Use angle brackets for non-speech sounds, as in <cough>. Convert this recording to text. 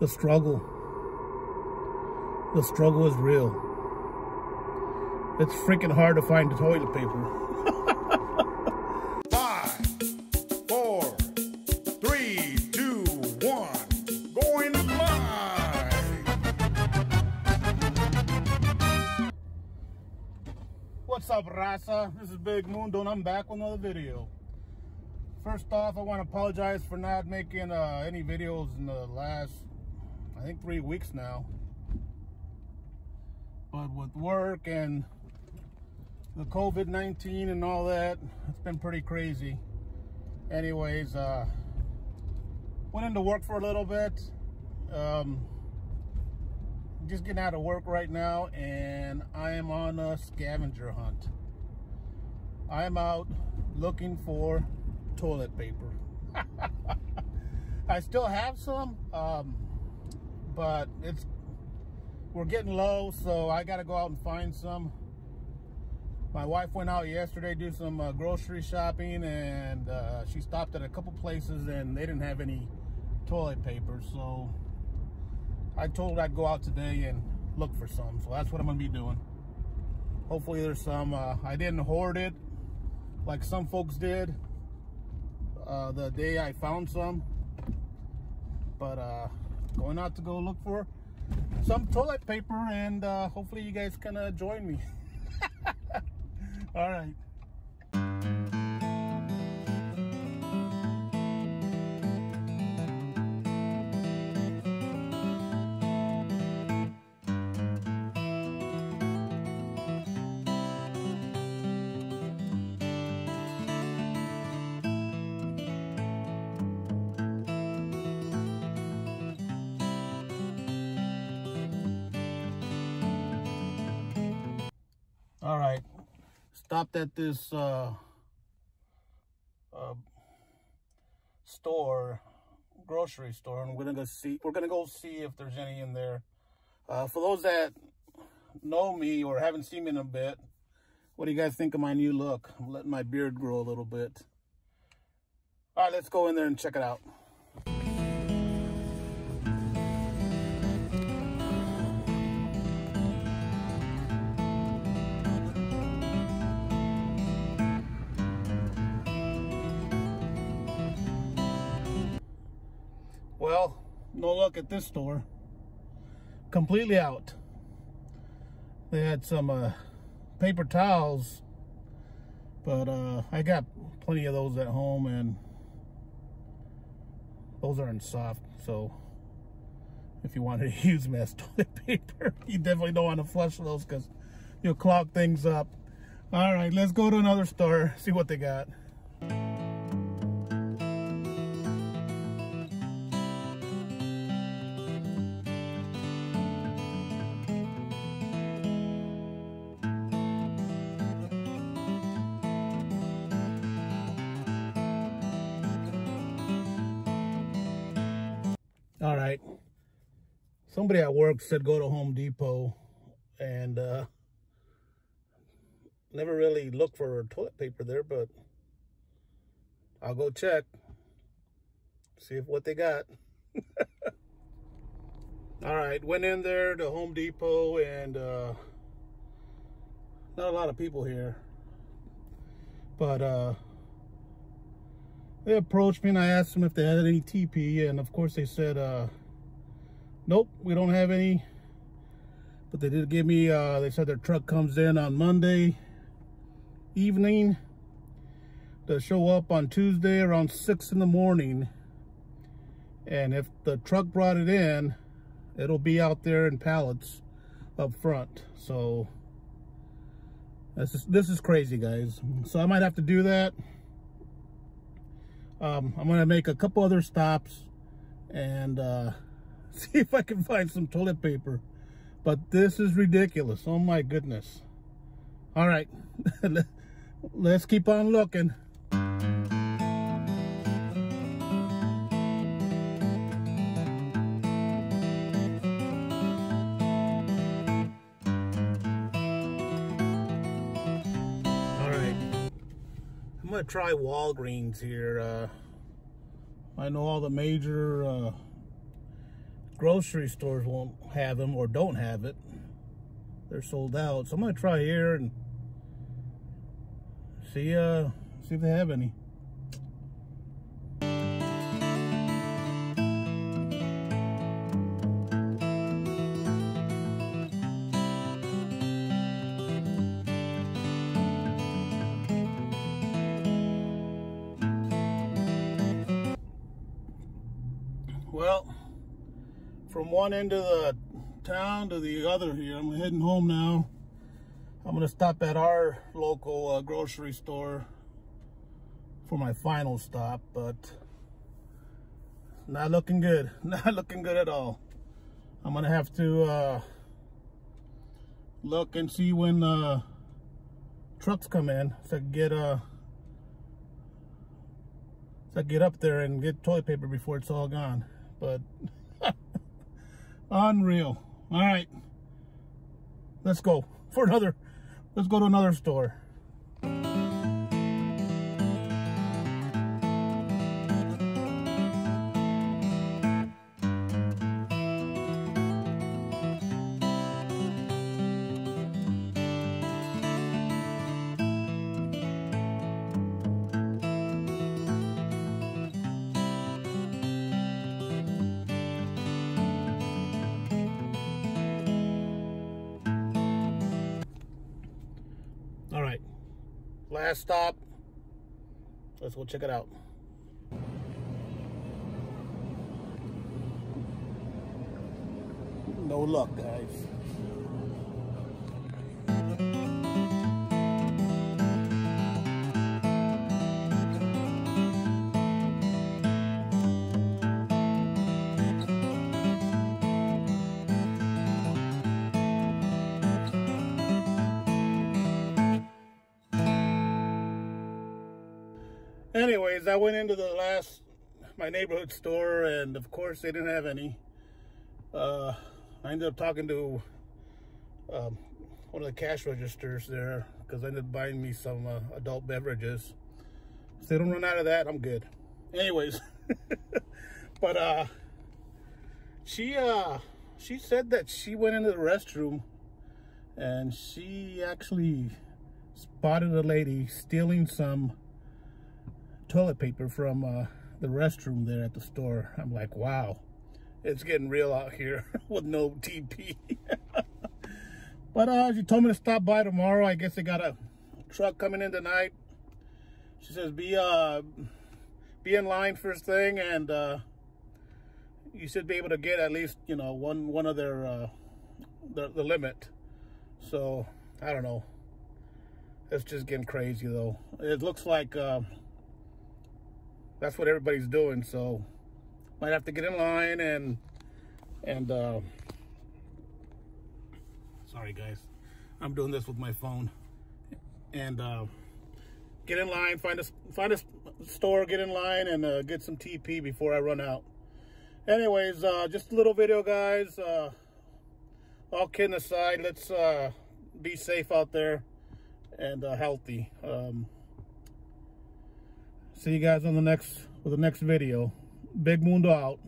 the struggle. The struggle is real. It's freaking hard to find the toilet paper. <laughs> Five, four, three, two, one. Going live. What's up, Rasa? This is Big Mundo, and I'm back with another video. First off, I want to apologize for not making uh, any videos in the last, I think, three weeks now. But with work and the COVID-19 and all that, it's been pretty crazy. Anyways, uh, went into work for a little bit. Um, just getting out of work right now and I am on a scavenger hunt. I am out looking for toilet paper. <laughs> I still have some, um, but it's we're getting low, so I got to go out and find some. My wife went out yesterday do some uh, grocery shopping, and uh, she stopped at a couple places, and they didn't have any toilet paper, so I told I'd go out today and look for some. So that's what I'm gonna be doing. Hopefully there's some. Uh, I didn't hoard it like some folks did uh, the day I found some. But uh, going out to go look for some toilet paper and uh, hopefully you guys can uh, join me. <laughs> All right. All right. Stopped at this uh, uh, store, grocery store, and we're gonna go see. We're gonna go see if there's any in there. Uh, for those that know me or haven't seen me in a bit, what do you guys think of my new look? I'm letting my beard grow a little bit. All right, let's go in there and check it out. Well, no luck at this store. Completely out. They had some uh, paper towels, but uh, I got plenty of those at home and those aren't soft. So if you wanted to <laughs> use them as toilet paper, <laughs> you definitely don't want to flush those because you'll clog things up. All right, let's go to another store, see what they got. All right. Somebody at work said go to Home Depot and uh, never really looked for toilet paper there, but I'll go check, see if what they got. <laughs> All right, went in there to Home Depot and uh, not a lot of people here, but uh, they approached me and I asked them if they had any TP and of course they said uh nope we don't have any. But they did give me uh they said their truck comes in on Monday evening. To show up on Tuesday around six in the morning. And if the truck brought it in it'll be out there in pallets up front. So this is this is crazy guys. So I might have to do that um, I'm gonna make a couple other stops and uh, <laughs> see if I can find some toilet paper. But this is ridiculous. Oh my goodness. All right, <laughs> let's keep on looking. Gonna try Walgreens here. Uh, I know all the major uh, grocery stores won't have them or don't have it. They're sold out. So I'm gonna try here and see uh see if they have any. Well, from one end of the town to the other here, I'm heading home now. I'm gonna stop at our local uh, grocery store for my final stop, but not looking good. <laughs> Not looking good at all. I'm gonna have to uh, look and see when uh, trucks come in can get uh, so get up there and get toilet paper before it's all gone. But <laughs> unreal. All right, let's go for another. Let's go to another store. Last stop. Let's go check it out. No luck, guys. Anyways, I went into the last, my neighborhood store, and of course they didn't have any. Uh, I ended up talking to um, one of the cash registers there because I ended up buying me some uh, adult beverages. If they don't run out of that, I'm good. Anyways, <laughs> but uh, she uh, she said that she went into the restroom and she actually spotted a lady stealing some toilet paper from uh, the restroom there at the store. I'm like, wow, it's getting real out here <laughs> with no TP. <laughs> but uh, she told me to stop by tomorrow. I guess they got a truck coming in tonight. She says, be uh, be in line first thing, and uh, you should be able to get at least, you know, one one of their uh, the, the limit. So I don't know. It's just getting crazy though. It looks like. Uh, that's what everybody's doing. So might have to get in line and and uh, sorry guys, I'm doing this with my phone and uh, get in line, find a find a store, get in line, and uh, get some TP before I run out. Anyways, uh, just a little video, guys. Uh, all kidding aside, let's uh, be safe out there and uh, healthy. Um, see you guys on the next with the next video. Big Mundo out.